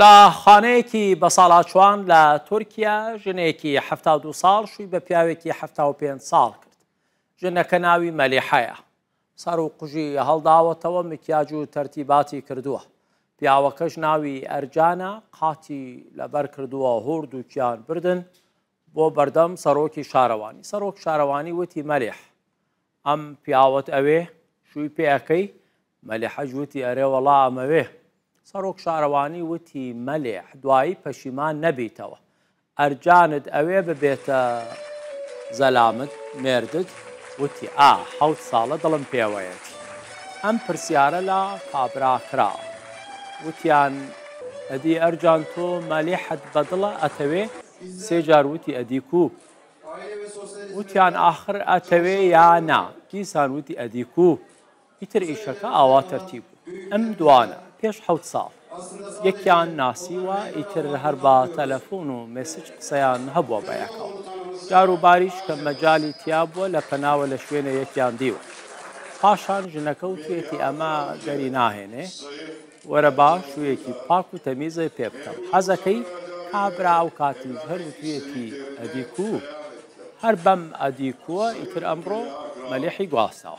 لە خانەیەکی بەساڵاچوان لە تورکیا، ژنێکی حەفتا و دوو ساڵ شووی بە پیاوێکی حەفتا و پێنج ساڵ کرد. ژنەکە ناوی مەلیحەیە. سەر و قژی هەڵداوەتەوە، مکیاج و تەرتیباتی کردووە. پیاوەکەش ناوی ئەرجانە، قاتی لەبەر کردووە، هۆر دووکیان بردن بۆ بەردەم سەرۆکی شارەوانی. سەرۆک شارەوانی وتی مەلیح، ئەم پیاوەت ئەوێ؟ شووی پێ ئەکەی؟ مەلیحەش وتی، ئەرێ وەڵا ئەمەوێ. سەرۆک شارەوانی وتی، مەلیح دوایی پەشیمان نەبیتەوە. ئەرجانت ئەوێ ببێتە زەلامت، مێردت؟ وتی، ئا، حەوت ساڵە دڵم پێوەیەتی. ئەم پرسیارە لە کابرا کرا. وتیان، ئەدی ئەرجان تۆ مەلیحت بە دڵە، ئەتەوێ؟ سێ جار وتی، ئەدی کوو؟ وتیان ئاخر ئەتەوێ یا نا دیسان وتی ئەدی کو ئیتر ئیشەکە ئاوا تەرتیب ئەم دوانە پێش حەوت ساڵ یەکیان ناسیوە ئیتر هەر بە تەلەفۆن و مسج قسەیان هەبووە بە یەکەوە جاروباریش کە مەجای تیا بووە لە پەناوە لە شوێنە یەکیان دیوە پاشان ژنەکە و توێتی ئەمە دەری ناهێنێ وەرە با شوویەکی پاک و تەمیزێ پێ بکەم حەزەکەی کابرا ئەو کاتیش هەر وتویەتی ئەدی کو هەر بەم ئەدی کووە ئیتر ئەمڕۆ مەلیحی گواستەوە.